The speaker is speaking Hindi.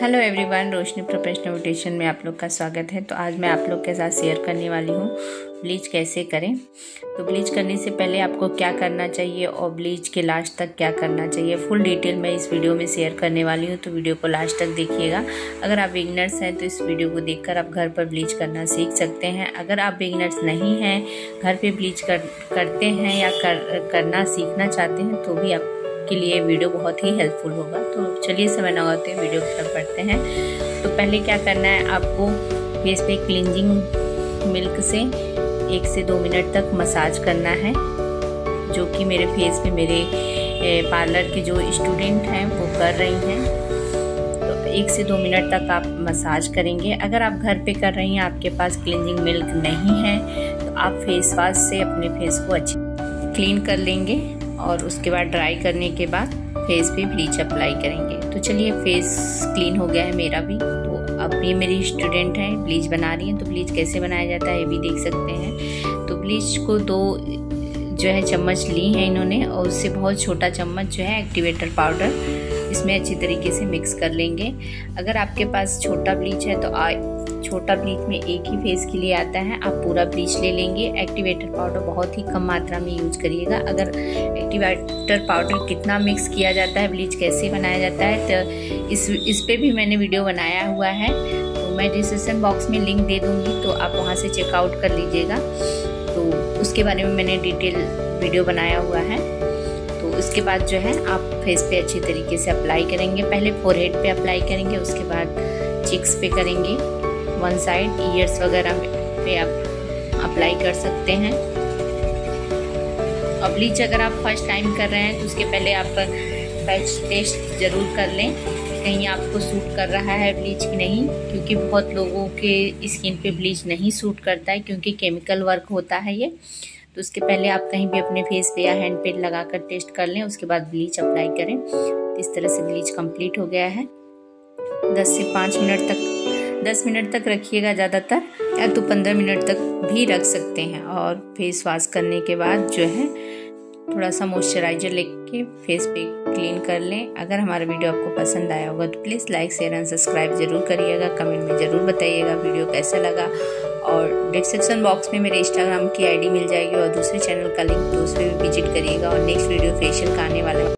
Hello everyone Roshni professional beautician में आप लोग का स्वागत है। तो आज मैं आप लोग के साथ शेयर करने वाली हूँ ब्लीच कैसे करें। तो ब्लीच करने से पहले आपको क्या करना चाहिए और ब्लीच के लास्ट तक क्या करना चाहिए फुल डिटेल मैं इस वीडियो में शेयर करने वाली हूँ। तो वीडियो को लास्ट तक देखिएगा। अगर आप बिगनर्स हैं तो इस वीडियो को देख आप घर पर ब्लीच करना सीख सकते हैं। अगर आप बिगनर्स नहीं हैं, घर पर ब्लीच कर, करते हैं या कर, करना सीखना चाहते हैं तो भी आप आपके लिए वीडियो बहुत ही हेल्पफुल होगा। तो चलिए समय ना होते वीडियो की तरफ़ पढ़ते हैं। तो पहले क्या करना है, आपको फेस पे क्लिनजिंग मिल्क से एक से दो मिनट तक मसाज करना है, जो कि मेरे फेस पे मेरे पार्लर के जो स्टूडेंट हैं, वो कर रही हैं। तो एक से दो मिनट तक आप मसाज करेंगे। अगर आप घर पे कर रही हैं, आपके पास क्लिनजिंग मिल्क नहीं है तो आप फेस वाश से अपने फेस को अच्छी क्लीन कर लेंगे। और उसके बाद ड्राई करने के बाद फेस पे ब्लीच अप्लाई करेंगे। तो चलिए फेस क्लीन हो गया है मेरा भी। तो अब ये मेरी स्टूडेंट है ब्लीच बना रही है। तो ब्लीच कैसे बनाया जाता है ये भी देख सकते हैं। तो ब्लीच को दो, जो है, चम्मच ली है इन्होंने और उससे बहुत छोटा चम्मच जो है एक्टिवेटर पाउडर इसमें अच्छी तरीके से मिक्स कर लेंगे। अगर आपके पास छोटा ब्लीच है तो छोटा ब्लीच में एक ही फेस के लिए आता है, आप पूरा ब्लीच ले लेंगे। एक्टिवेटर पाउडर बहुत ही कम मात्रा में यूज़ करिएगा। अगर एक्टिवेटर पाउडर कितना मिक्स किया जाता है ब्लीच कैसे बनाया जाता है तो इस इस पर भी मैंने वीडियो बनाया हुआ है। तो मैं डिस्क्रिप्शन बॉक्स में लिंक दे दूँगी तो आप वहाँ से चेकआउट कर लीजिएगा। तो उसके बारे में मैंने डिटेल वीडियो बनाया हुआ है। तो उसके बाद जो है, आप फेस पे अच्छी तरीके से अप्लाई करेंगे। पहले फोरहेड पे अप्लाई करेंगे, उसके बाद चिक्स पे करेंगे। वन साइड ईयर्स वगैरह पे आप अप्लाई कर सकते हैं। और ब्लीच अगर आप फ़र्स्ट टाइम कर रहे हैं तो उसके पहले आप पैच टेस्ट ज़रूर कर लें। कहीं आपको सूट कर रहा है ब्लीच की नहीं, क्योंकि बहुत लोगों के स्किन पे ब्लीच नहीं सूट करता है, क्योंकि केमिकल वर्क होता है ये। तो उसके पहले आप कहीं भी अपने फेस पे या हैंड पे लगा कर टेस्ट कर लें, उसके बाद ब्लीच अप्लाई करें। इस तरह से ब्लीच कंप्लीट हो गया है। 10 से 5 मिनट तक 10 मिनट तक रखिएगा ज़्यादातर, या तो 15 मिनट तक भी रख सकते हैं। और फेस वॉश करने के बाद जो है, थोड़ा सा मॉइस्चराइजर लेके फेस पे क्लीन कर लें। अगर हमारा वीडियो आपको पसंद आया होगा तो please like, share and subscribe ज़रूर करिएगा। कमेंट में ज़रूर बताइएगा वीडियो कैसा लगा। और डिस्क्रिप्शन बॉक्स में मेरे इंस्टाग्राम की आईडी मिल जाएगी, और दूसरे चैनल का लिंक तो उस पर भी विज़िट करिएगा। और नेक्स्ट वीडियो फेशियल का आने वाला